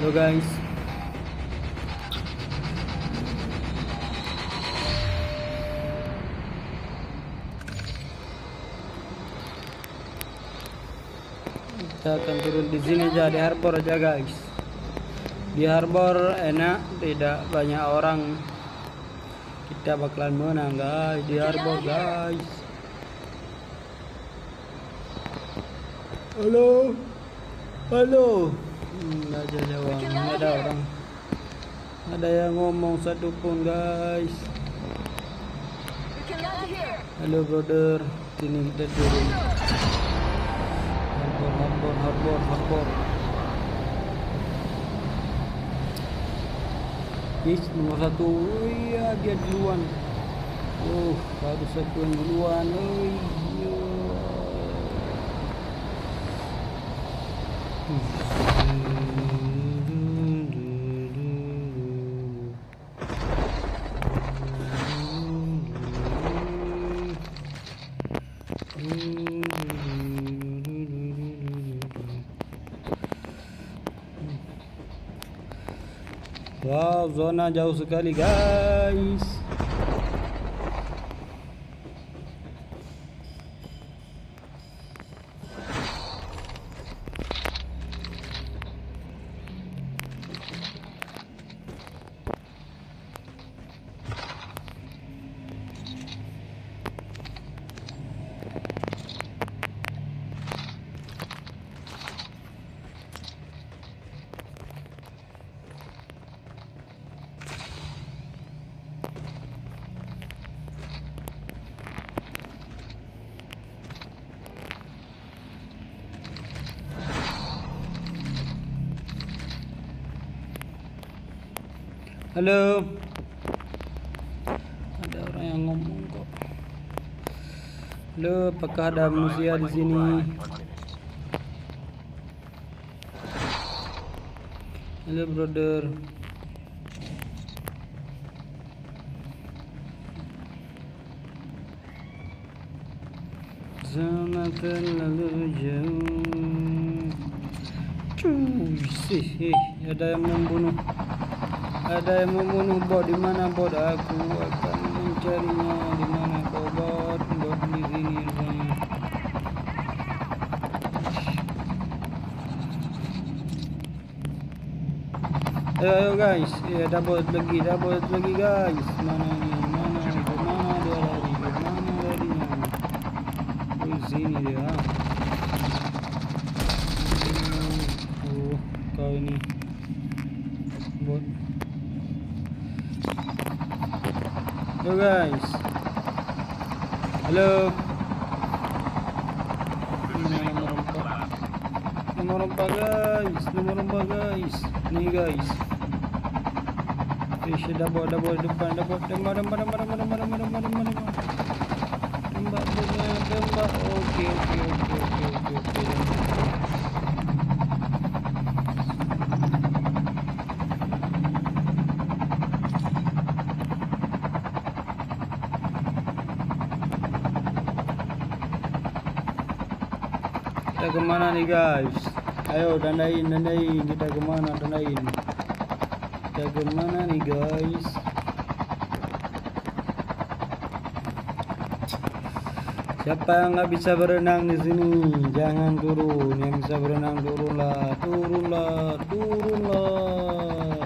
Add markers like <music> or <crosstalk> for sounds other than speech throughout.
Halo guys. Kita akan turun di sini aja di harbor aja guys. Di harbor enak, tidak banyak orang. Kita bakalan menang guys di harbor guys. Halo. Halo. Hmm, nggak jawab, nggak ada orang. Ada yang ngomong satu pun guys. Halo brother, sini kita turun. Harbor, harbor, harbor, harbor. Yes, nomor satu. Iya, dia duluan. Oh, baru satu yang duluan. Oh, iya. Wow, zona jauh sekali guys. Halo. Ada orang yang ngomong kok. Halo, apakah ada manusia di sini? Halo, brother. Zona terlalu jauh. Cuy, sih, ada yang membunuh. Ada yang membunuh bot di mana bot? Aku akan mencarinya di mana kau bot? Bot di sini rupanya. Ayo, guys, ya ada bot lagi, ada lagi guys. Mana ini? Mana? Mana dia lari? Mana larinya? Di sini dia. Oh, kau ini bot. Halo guys. Halo. Nomor empat. Guys. Nomor empat guys. Nih guys. Fish double double depan double tembak tembak tembak tembak tembak tembak tembak tembak tembak. Tembak tembak tembak. Oke oke oke oke oke oke. Kita ke mana nih guys? Ayo dandain, dandain. Kita ke mana dandain? Kita ke mana nih guys? Siapa yang nggak bisa berenang di sini? Jangan turun. Yang bisa berenang turunlah, turunlah, turunlah.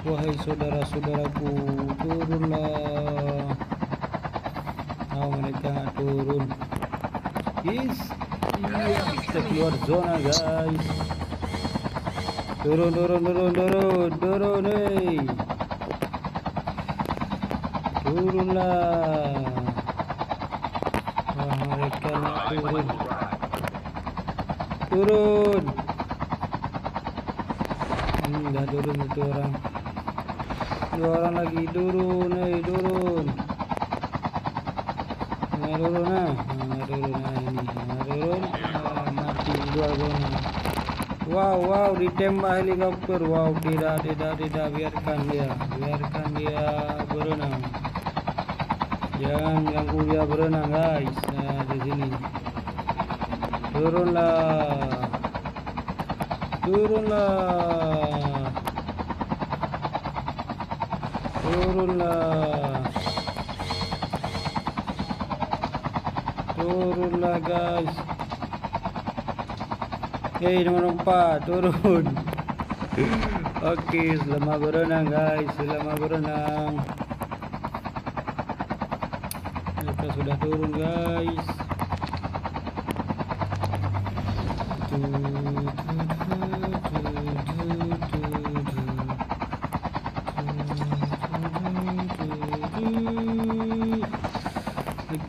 Wahai saudara-saudaraku, turunlah. Oh, mereka turun. Yes. Kita keluar zona guys. Turun, turun, turun, turun, turun, hei. Turunlah. Wah, mereka nak turun. Turun. Hmm, dah turun itu orang. Dua orang lagi turun, hei, turun. Nah. Nah, turun nah ini. Ah, mati dua zona. Wow, wow, ditembak helikopter. Wow, tidak, tidak, tidak. Biarkan dia. Biarkan dia berenang. Jangan ganggu dia berenang, guys. Nah, di sini. Turunlah. turunlah turunlah turunlah guys. Hei nomor 4 turun. Oke selamat berenang guys. Selamat berenang. Mereka sudah turun guys. Mereka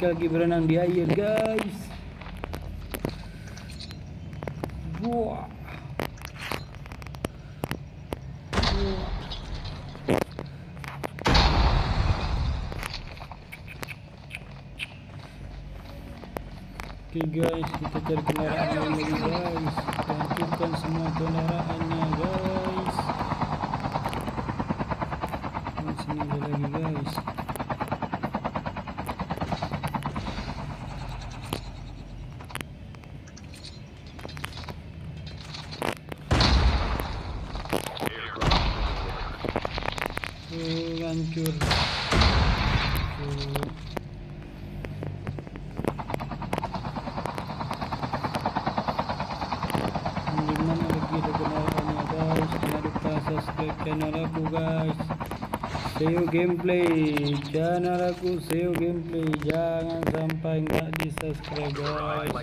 lagi berenang di air guys. Wah. Oke guys, kita cari kendaraan yang lagi guys. Tentukan semua kendaraannya guys. Nah, sini ada lagi guys. Oh, hancur. Di mana lagi ada kendaraannya guys Jangan lupa subscribe channel aku guys. Seo gameplay. Channel aku Seo gameplay. Jangan sampai nggak di subscribe guys.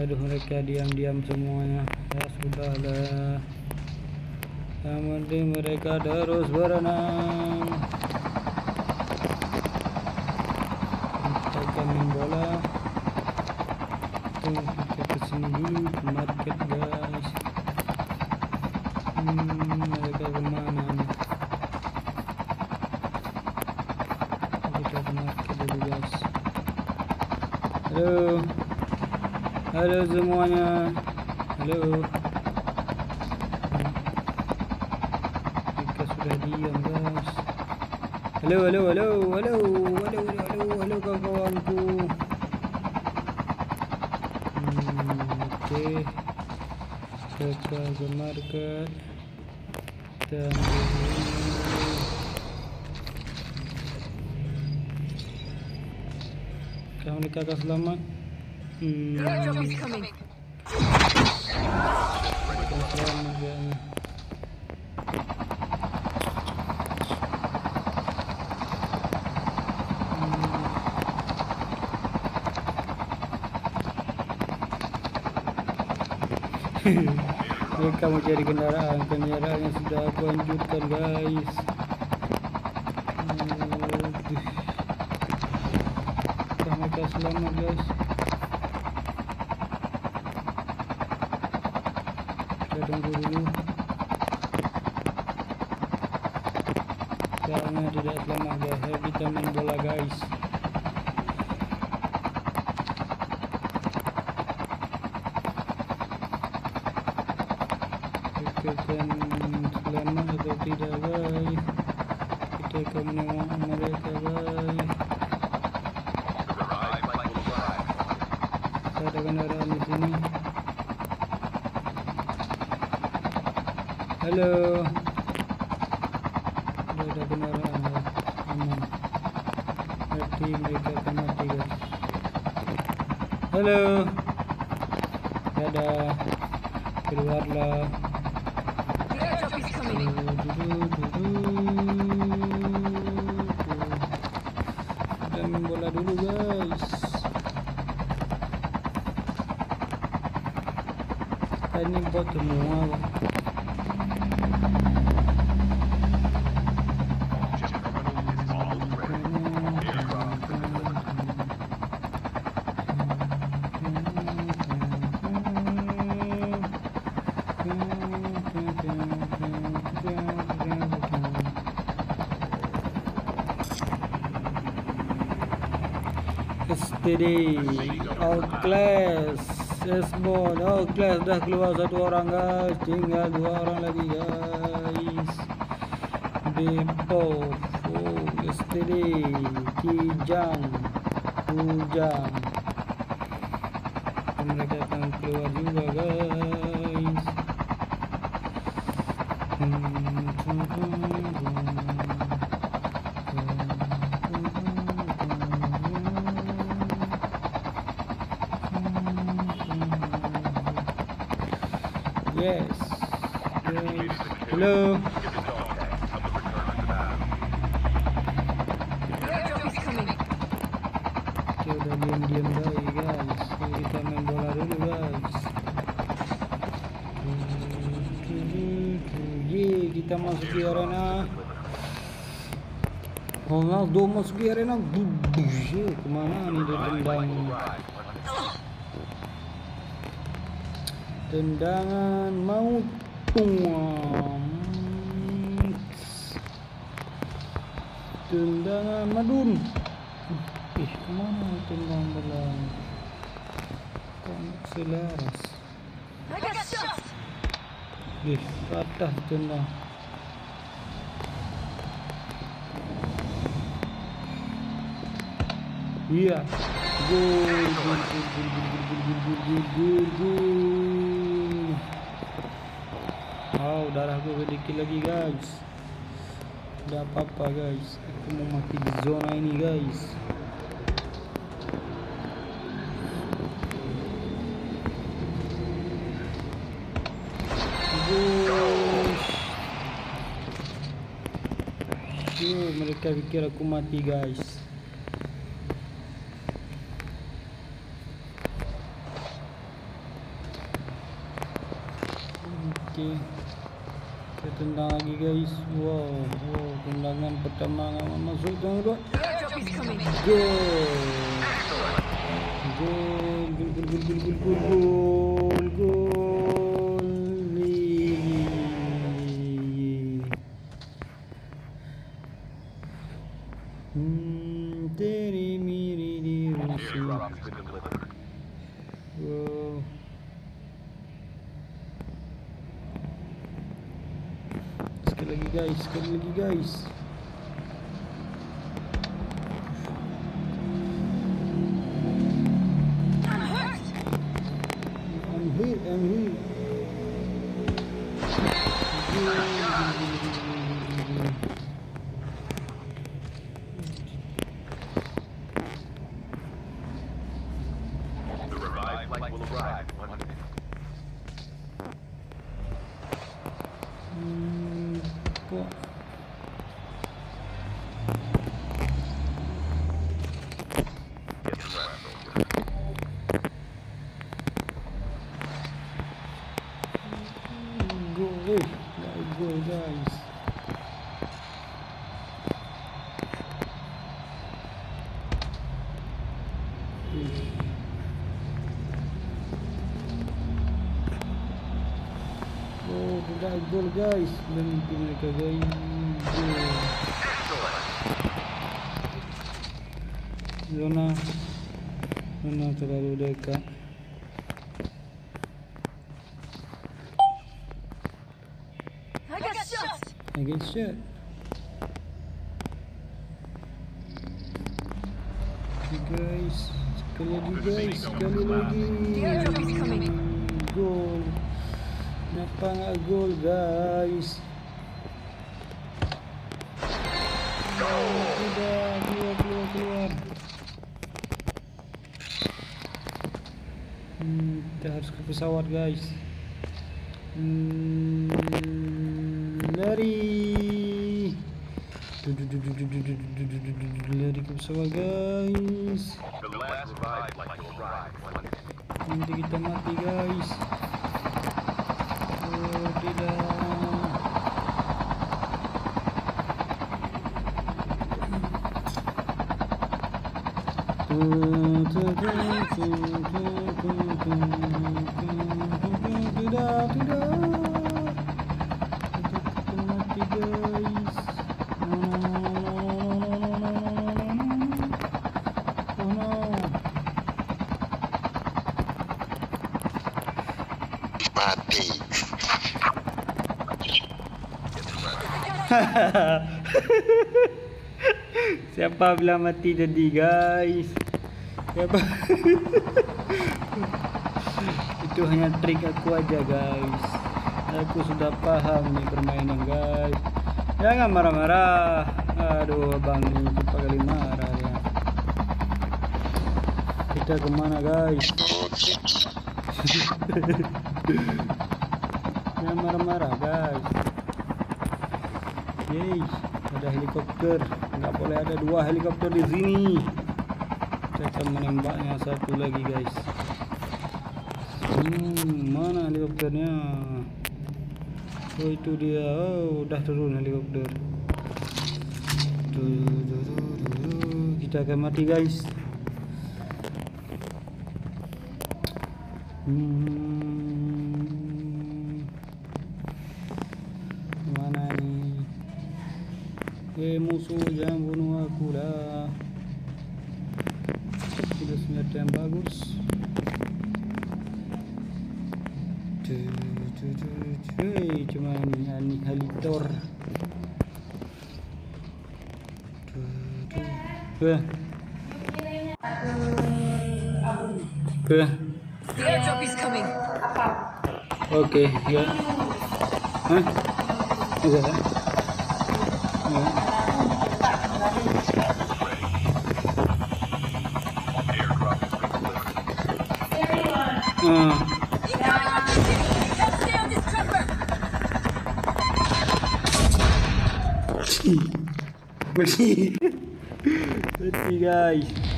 Aduh mereka diam-diam semuanya. Ya sudahlah Yang penting mereka terus berenang Kita main bola Tuh, kita ke sini dulu ke market guys hmm, mereka ke mana nih kita ke market dulu guys halo halo semuanya halo diam guys halo halo halo halo halo halo halo halo kawan-kawanku hmm, oke okay. kita ke market dan Kami kakak selamat. Hmm. Kakak selamat. Mereka mau cari kendaraan. Kendaraan yang sudah aku hancurkan guys. Aduh. Mereka selamat guys. Kita tunggu dulu. Jangan tidak selamat guys. Kita main bola guys kita akan selamat atau tidak guys kita akan menengok mereka guys ada kendaraan di sini. Halo. Sudah ada kendaraan ya. Aman. Berarti mereka akan mati guys. Halo. Dadah keluarlah main bola dulu guys. Ini bot semua STD Outclass Sbon Outclass dah keluar satu orang guys. Tinggal dua orang lagi guys. Depo oh, STD Kijang. Ujang mereka akan keluar juga guys Yes. Guys. Hello. Oke udah diam-diam guys. Kita main bola dulu guys. Ye, kita masuk di arena. Ronaldo masuk di arena. Kemana nih dia tendang? Tendangan mau tuang. Tendangan madun. Ih, ke mana tendang bola? Kok nggak selaras? Ih, patah tendang. Iya. Gol, gol, gol, gol, gol, gol, gol, gol, gol. Wow, darahku sedikit lagi guys. Tidak apa-apa guys. Aku mau mati di zona ini guys. Yo, mereka pikir aku mati guys. Sekali lagi guys, sekali lagi guys. and he. Wih, guys. Oh, guys, gol guys. Nanti. Zona, zona terlalu dekat. shut. I get shut. You guys, come on, you guys, come on, you Goal. Napangagol, guys. Goal. Keluar, kita harus ke pesawat, guys. Hmm. lari. Lari ke pesawat guys. Nanti kita mati guys. Oh tidak. Tuh tuh tuh tuh tuh tuh mati. <laughs> Siapa bilang mati tadi guys? Siapa? <laughs> itu hanya trik aku aja guys. Aku sudah paham nih permainan guys. Jangan marah-marah. Aduh abang ini cepat kali marah ya kita ke mana guys <laughs> jangan marah-marah guys. Yeay, ada helikopter. Nggak boleh ada dua helikopter di sini. Akan menembaknya satu lagi guys. Hmm, mana helikopternya? Oh itu dia. Oh udah turun helikopter. Kita akan mati guys hmm. mana nih eh musuh bunuh aku lah. Sudah senjata bagus. Cuma ini tuh. Tuh. Tuh. The airdrop is coming. Oke, ya. Hah? Enggak. Ya. Ah. Stay on this trapper. Mati. Mati guys.